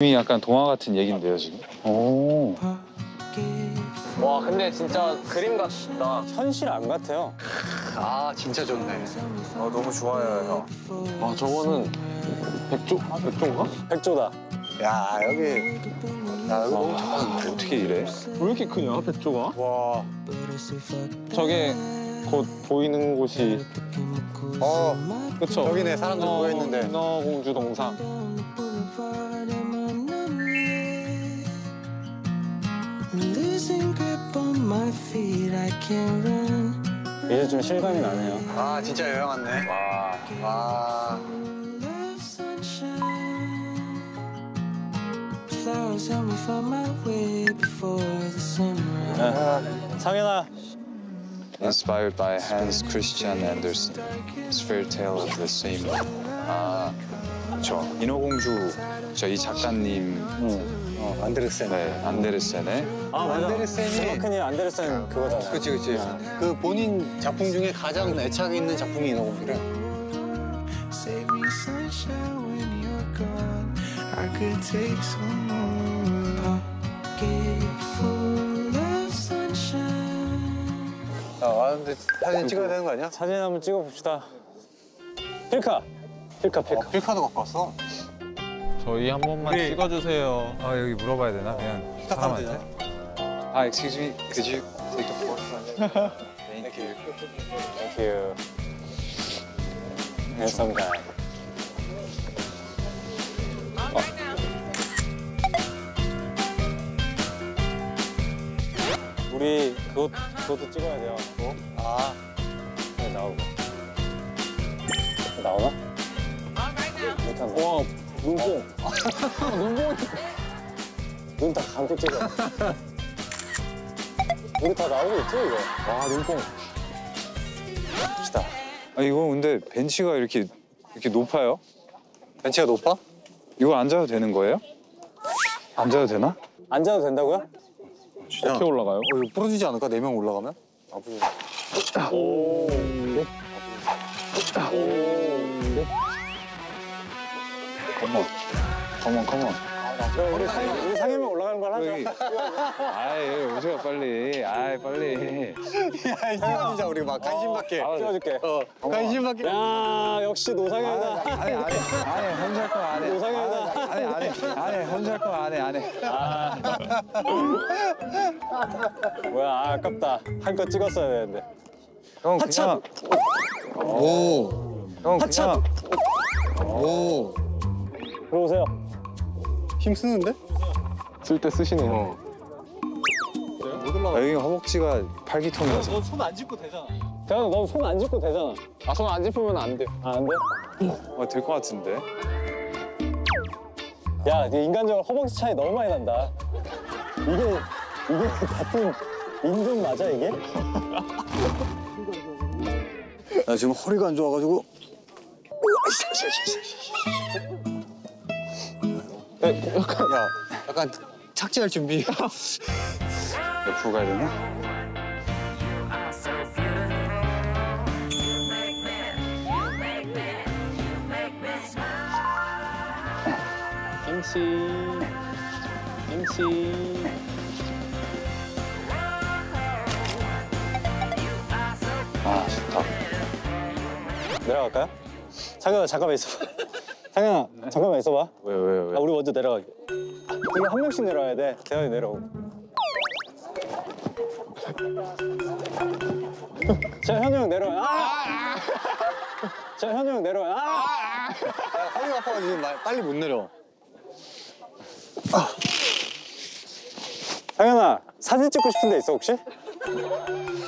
이미 약간 동화 같은 얘긴데요 지금. 오. 와 근데 진짜 그림 같다. 현실 안 같아요. 아 진짜 좋네. 아 너무 좋아요 형. 아 저거는 백조 아 백조인가? 백조다. 야 여기 야 여기 너무 좋다. 어떻게 이래? 왜 이렇게 크냐 백조가? 와. 저게 곧 보이는 곳이 어 그쵸? 저기네 사람들 모여 있는데. 인어 공주 동상. Losing grip on my feet, I can't run. 이제 좀 실감이 나네요. 아 진짜 여행 왔네. 와. 와. Love sunshine. Flowers help me find my way before the sunrise. 상현아, Inspired by Hans Christian Andersen. It's fairy tale of the same. 아, 저 인어공주 저 이 작가님 어 안데르센. 네 안데르센의 아 맞아. 안데르센이- 스마크니 안데르센 그거잖아. 그치 그치. 그 본인 작품 중에 가장 애착 있는 작품이 인어공주래. Save me sunshine when you're gone. I could take some more. Pocket full of sunshine. 야 왔는데 사진 찍어야 되는 거 아니야? 사진 한번 찍어봅시다. 필카, 필카, 필카. 어, 필카도 갖고 왔어. 저희 한 번만 찍어주세요. 아 여기 물어봐야 되나 그냥 사람한테? 아 excuse me, could you take a photo? Thank you. Thank you. Handsome guy. 우리 그것 그것도 찍어야 돼요. 뭐? 아 네, 나오고. 나오나? 와, 눈뽕. 눈뽕. 눈다 감고 찍어. 우리 다 나오고 있지 이거? 와, 눈뽕. 봅시다. 아 이거 근데 벤치가 이렇게 이렇게 높아요? 벤치가 높아? 이거 앉아도 되는 거예요? 앉아도 되나? 앉아도 된다고요? 진짜. 어떻게 올라가요? 어, 이거 부러지지 않을까? 네 명 올라가면? 컴온, 컴온, 컴온. 우리 상임, 우리 상임에 올라가는 걸. 여기. 아이 오세요 빨리. 아이 빨리. 야 찍어주자 우리 막 관심 받게. 아, 찍어줄게. 어 관심 받게. 야, 역시 노상현이다. 안해 안해 안해 혼자 할 거 안 해. 노상현이다. 안해 안해 안해 혼자 할 거 안 해 안해. 뭐야, 아, 아깝다. 한거 찍었어야 되는데. 형! 그냥 오. 형! 그냥 오. 들어오세요. 힘 쓰는데? 쓸 때 쓰시네요. 못 올라가. 아, 여기 허벅지가 팔기통이라서. 대현아, 너손안 짚고 되잖아. 아 손 안 짚으면 안 돼. 아, 안 돼? 어, 될것 같은데. 야, 네 인간적으로 허벅지 차이 너무 많이 난다. 이게, 이게 같은 인종 맞아, 이게? 나 지금 허리가 안 좋아가지고. 야, 약간 착지할 준비. 옆으로 가야 되나? 김치. 김치. 아 좋다. 내려갈까요? 상현아, 잠깐만 있어봐. 상현아, 잠깐만 있어봐. 왜요 아, 왜? 우리 먼저 내려갈게. 우리 한 명씩 내려와야 돼. 대현이 내려오고. 자, 현우 형 내려와. 아! 자, 현우 형 내려와. 아! 야, 허리가 아파가지고 마- 빨리 못 내려. 상현아, 사진 찍고 싶은 데 있어, 혹시?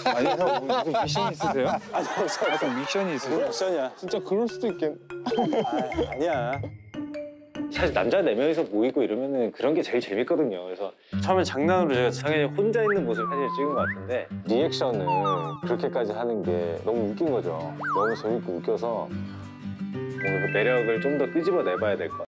아니 형 무슨 미션 있으세요? 아니, 없어, 없어. 무슨 미션이 있으세요? 미션이야. 진짜 그럴 수도 있겠. 아니야. 사실 남자 네 명이서 모이고 이러면은 그런 게 제일 재밌거든요. 그래서 처음에 장난으로 제가 상현이 혼자 있는 모습 사진을 찍은 것 같은데 리액션을 그렇게까지 하는 게 너무 웃긴 거죠. 너무 재밌고 웃겨서 뭔가 그 매력을 좀 더 끄집어내봐야 될 것 같아요.